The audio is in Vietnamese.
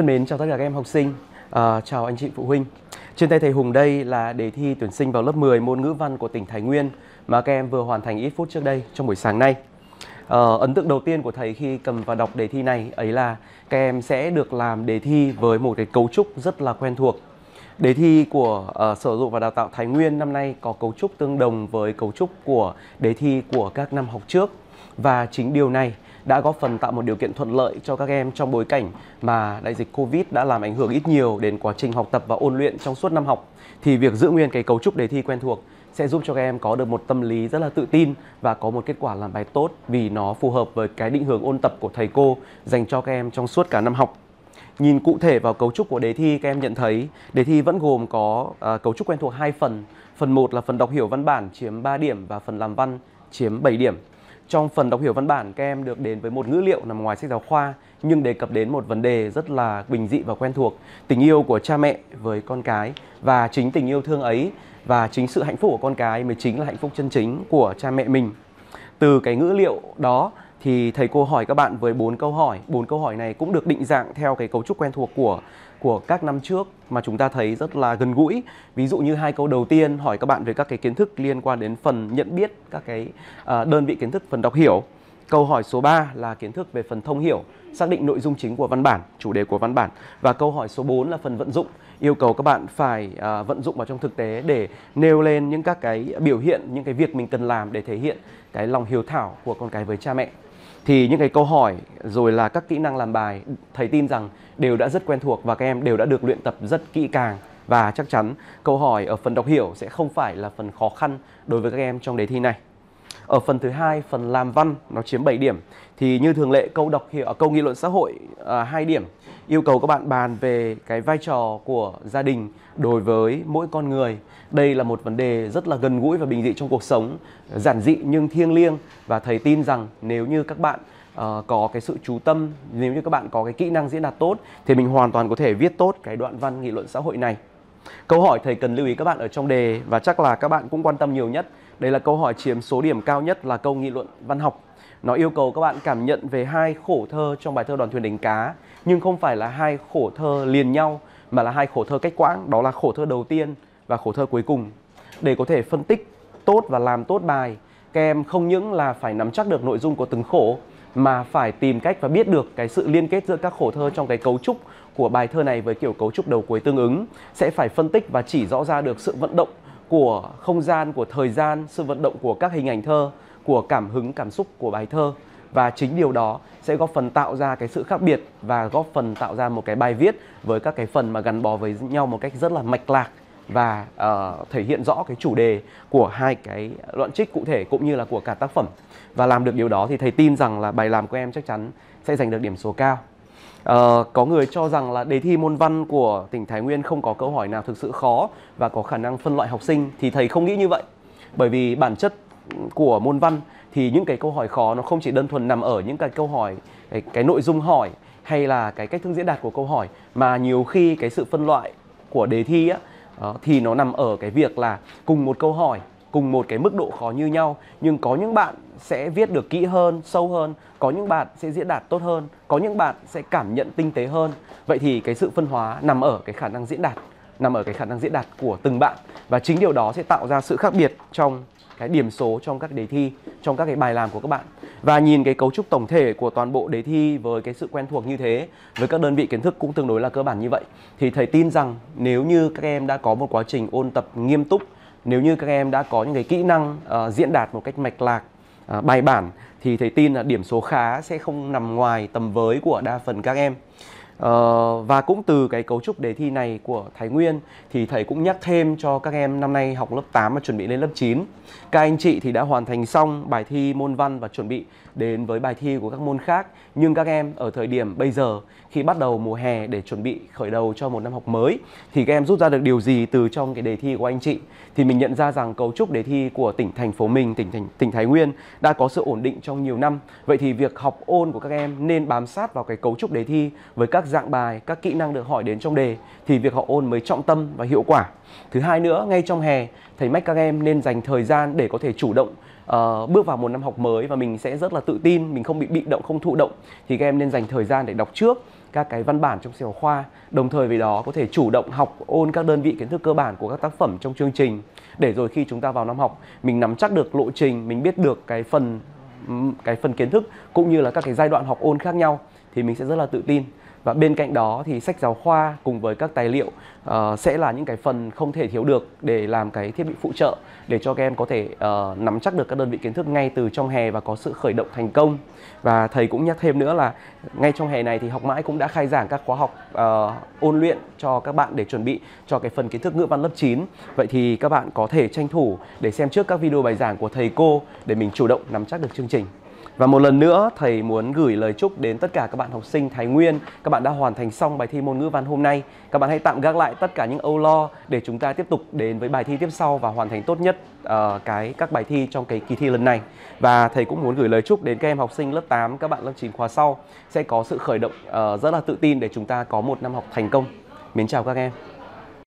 Thân mến chào tất cả các em học sinh, à, chào anh chị phụ huynh. Trên tay thầy Hùng đây là đề thi tuyển sinh vào lớp 10 môn ngữ văn của tỉnh Thái Nguyên mà các em vừa hoàn thành ít phút trước đây trong buổi sáng nay. À, ấn tượng đầu tiên của thầy khi cầm và đọc đề thi này ấy là các em sẽ được làm đề thi với một cái cấu trúc rất là quen thuộc. Đề thi của uh, Sở dục và Đào tạo Thái Nguyên năm nay có cấu trúc tương đồng với cấu trúc của đề thi của các năm học trước và chính điều này đã góp phần tạo một điều kiện thuận lợi cho các em trong bối cảnh mà đại dịch Covid đã làm ảnh hưởng ít nhiều đến quá trình học tập và ôn luyện trong suốt năm học. Thì việc giữ nguyên cái cấu trúc đề thi quen thuộc sẽ giúp cho các em có được một tâm lý rất là tự tin và có một kết quả làm bài tốt vì nó phù hợp với cái định hướng ôn tập của thầy cô dành cho các em trong suốt cả năm học. Nhìn cụ thể vào cấu trúc của đề thi, các em nhận thấy đề thi vẫn gồm có uh, cấu trúc quen thuộc hai phần. Phần 1 là phần đọc hiểu văn bản chiếm 3 điểm và phần làm văn chiếm 7 điểm. Trong phần đọc hiểu văn bản, các em được đến với một ngữ liệu nằm ngoài sách giáo khoa nhưng đề cập đến một vấn đề rất là bình dị và quen thuộc, tình yêu của cha mẹ với con cái và chính tình yêu thương ấy và chính sự hạnh phúc của con cái mới chính là hạnh phúc chân chính của cha mẹ mình. Từ cái ngữ liệu đó thì thầy cô hỏi các bạn với bốn câu hỏi. Bốn câu hỏi này cũng được định dạng theo cái cấu trúc quen thuộc của của các năm trước mà chúng ta thấy rất là gần gũi. Ví dụ như hai câu đầu tiên hỏi các bạn về các cái kiến thức liên quan đến phần nhận biết các cái uh, đơn vị kiến thức phần đọc hiểu. Câu hỏi số 3 là kiến thức về phần thông hiểu, xác định nội dung chính của văn bản, chủ đề của văn bản. Và câu hỏi số 4 là phần vận dụng, yêu cầu các bạn phải uh, vận dụng vào trong thực tế để nêu lên những các cái biểu hiện, những cái việc mình cần làm để thể hiện cái lòng hiếu thảo của con cái với cha mẹ thì những cái câu hỏi, rồi là các kỹ năng làm bài, thầy tin rằng đều đã rất quen thuộc và các em đều đã được luyện tập rất kỹ càng và chắc chắn câu hỏi ở phần đọc hiểu sẽ không phải là phần khó khăn đối với các em trong đề thi này. Ở phần thứ hai, phần làm văn nó chiếm 7 điểm thì như thường lệ câu đọc hiểu à, câu nghị luận xã hội à, 2 điểm yêu cầu các bạn bàn về cái vai trò của gia đình đối với mỗi con người. Đây là một vấn đề rất là gần gũi và bình dị trong cuộc sống, giản dị nhưng thiêng liêng và thầy tin rằng nếu như các bạn uh, có cái sự chú tâm, nếu như các bạn có cái kỹ năng diễn đạt tốt thì mình hoàn toàn có thể viết tốt cái đoạn văn nghị luận xã hội này. Câu hỏi thầy cần lưu ý các bạn ở trong đề và chắc là các bạn cũng quan tâm nhiều nhất. Đây là câu hỏi chiếm số điểm cao nhất là câu nghị luận văn học. Nó yêu cầu các bạn cảm nhận về hai khổ thơ trong bài thơ Đoàn thuyền đánh cá nhưng không phải là hai khổ thơ liền nhau mà là hai khổ thơ cách quãng, đó là khổ thơ đầu tiên và khổ thơ cuối cùng. Để có thể phân tích tốt và làm tốt bài, các em không những là phải nắm chắc được nội dung của từng khổ mà phải tìm cách và biết được cái sự liên kết giữa các khổ thơ trong cái cấu trúc của bài thơ này với kiểu cấu trúc đầu cuối tương ứng sẽ phải phân tích và chỉ rõ ra được sự vận động của không gian của thời gian sự vận động của các hình ảnh thơ của cảm hứng cảm xúc của bài thơ. Và chính điều đó sẽ góp phần tạo ra cái sự khác biệt và góp phần tạo ra một cái bài viết với các cái phần mà gắn bó với nhau một cách rất là mạch lạc và uh, thể hiện rõ cái chủ đề của hai cái đoạn trích cụ thể cũng như là của cả tác phẩm. Và làm được điều đó thì thầy tin rằng là bài làm của em chắc chắn sẽ giành được điểm số cao. Uh, có người cho rằng là đề thi môn văn của tỉnh Thái Nguyên không có câu hỏi nào thực sự khó và có khả năng phân loại học sinh thì thầy không nghĩ như vậy. Bởi vì bản chất của môn văn thì những cái câu hỏi khó nó không chỉ đơn thuần nằm ở những cái câu hỏi cái, cái nội dung hỏi hay là cái cách thức diễn đạt của câu hỏi mà nhiều khi cái sự phân loại của đề thi á uh, thì nó nằm ở cái việc là cùng một câu hỏi cùng một cái mức độ khó như nhau nhưng có những bạn sẽ viết được kỹ hơn, sâu hơn, có những bạn sẽ diễn đạt tốt hơn, có những bạn sẽ cảm nhận tinh tế hơn. Vậy thì cái sự phân hóa nằm ở cái khả năng diễn đạt, nằm ở cái khả năng diễn đạt của từng bạn và chính điều đó sẽ tạo ra sự khác biệt trong cái điểm số trong các đề thi, trong các cái bài làm của các bạn. Và nhìn cái cấu trúc tổng thể của toàn bộ đề thi với cái sự quen thuộc như thế, với các đơn vị kiến thức cũng tương đối là cơ bản như vậy thì thầy tin rằng nếu như các em đã có một quá trình ôn tập nghiêm túc nếu như các em đã có những cái kỹ năng uh, diễn đạt một cách mạch lạc uh, bài bản thì thầy tin là điểm số khá sẽ không nằm ngoài tầm với của đa phần các em. Ờ, và cũng từ cái cấu trúc đề thi này của Thái Nguyên thì thầy cũng nhắc thêm cho các em năm nay học lớp 8 và chuẩn bị lên lớp 9. Các anh chị thì đã hoàn thành xong bài thi môn văn và chuẩn bị đến với bài thi của các môn khác. Nhưng các em ở thời điểm bây giờ khi bắt đầu mùa hè để chuẩn bị khởi đầu cho một năm học mới thì các em rút ra được điều gì từ trong cái đề thi của anh chị? Thì mình nhận ra rằng cấu trúc đề thi của tỉnh thành phố mình, tỉnh thành tỉnh Thái Nguyên đã có sự ổn định trong nhiều năm. Vậy thì việc học ôn của các em nên bám sát vào cái cấu trúc đề thi với các dạng bài, các kỹ năng được hỏi đến trong đề thì việc họ ôn mới trọng tâm và hiệu quả. Thứ hai nữa, ngay trong hè, thầy mách các em nên dành thời gian để có thể chủ động uh, bước vào một năm học mới và mình sẽ rất là tự tin, mình không bị bị động, không thụ động. Thì các em nên dành thời gian để đọc trước các cái văn bản trong sách giáo khoa đồng thời với đó có thể chủ động học ôn các đơn vị kiến thức cơ bản của các tác phẩm trong chương trình. Để rồi khi chúng ta vào năm học mình nắm chắc được lộ trình mình biết được cái phần cái phần kiến thức cũng như là các cái giai đoạn học ôn khác nhau thì mình sẽ rất là tự tin và bên cạnh đó thì sách giáo khoa cùng với các tài liệu uh, sẽ là những cái phần không thể thiếu được để làm cái thiết bị phụ trợ để cho các em có thể uh, nắm chắc được các đơn vị kiến thức ngay từ trong hè và có sự khởi động thành công. Và thầy cũng nhắc thêm nữa là ngay trong hè này thì học mãi cũng đã khai giảng các khóa học uh, ôn luyện cho các bạn để chuẩn bị cho cái phần kiến thức ngữ văn lớp 9 vậy thì các bạn có thể tranh thủ để xem trước các video bài giảng của thầy cô để mình chủ động nắm chắc được chương trình và một lần nữa, thầy muốn gửi lời chúc đến tất cả các bạn học sinh Thái Nguyên. Các bạn đã hoàn thành xong bài thi môn ngữ văn hôm nay. Các bạn hãy tạm gác lại tất cả những âu lo để chúng ta tiếp tục đến với bài thi tiếp sau và hoàn thành tốt nhất uh, cái các bài thi trong cái kỳ thi lần này. Và thầy cũng muốn gửi lời chúc đến các em học sinh lớp 8, các bạn lớp 9 khóa sau sẽ có sự khởi động uh, rất là tự tin để chúng ta có một năm học thành công. Mến chào các em.